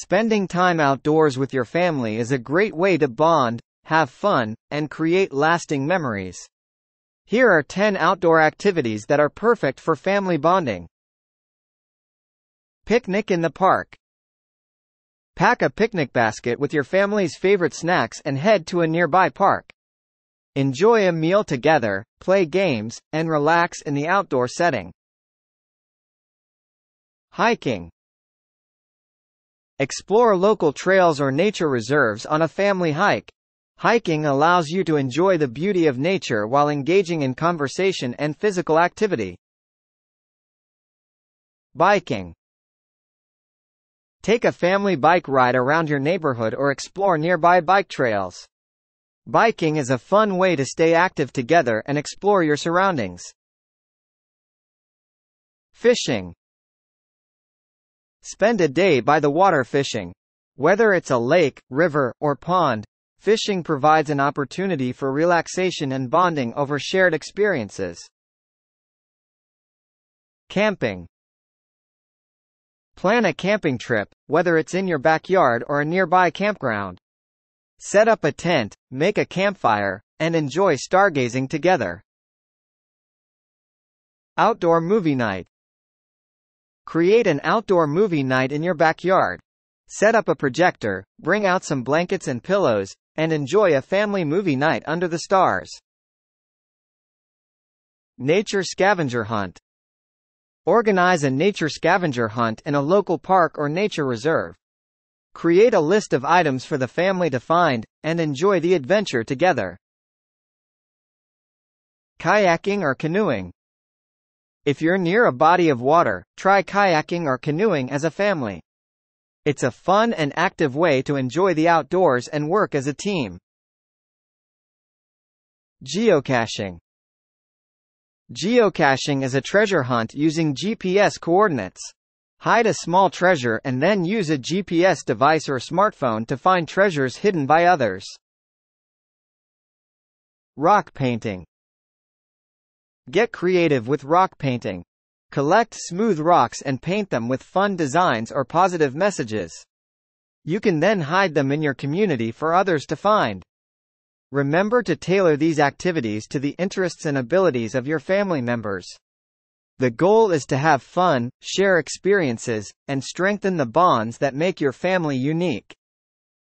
Spending time outdoors with your family is a great way to bond, have fun, and create lasting memories. Here are 10 outdoor activities that are perfect for family bonding. Picnic in the park. Pack a picnic basket with your family's favorite snacks and head to a nearby park. Enjoy a meal together, play games, and relax in the outdoor setting. Hiking. Explore local trails or nature reserves on a family hike. Hiking allows you to enjoy the beauty of nature while engaging in conversation and physical activity. Biking. Take a family bike ride around your neighborhood or explore nearby bike trails. Biking is a fun way to stay active together and explore your surroundings. Fishing. Spend a day by the water fishing. Whether it's a lake, river, or pond, fishing provides an opportunity for relaxation and bonding over shared experiences. Camping. Plan a camping trip, whether it's in your backyard or a nearby campground. Set up a tent, make a campfire, and enjoy stargazing together. Outdoor movie night. Create an outdoor movie night in your backyard. Set up a projector, bring out some blankets and pillows, and enjoy a family movie night under the stars. Nature scavenger hunt. Organize a nature scavenger hunt in a local park or nature reserve. Create a list of items for the family to find, and enjoy the adventure together. Kayaking or canoeing. If you're near a body of water, try kayaking or canoeing as a family. It's a fun and active way to enjoy the outdoors and work as a team. Geocaching Geocaching is a treasure hunt using GPS coordinates. Hide a small treasure and then use a GPS device or smartphone to find treasures hidden by others. Rock painting. Get creative with rock painting. Collect smooth rocks and paint them with fun designs or positive messages. You can then hide them in your community for others to find. Remember to tailor these activities to the interests and abilities of your family members. The goal is to have fun, share experiences, and strengthen the bonds that make your family unique.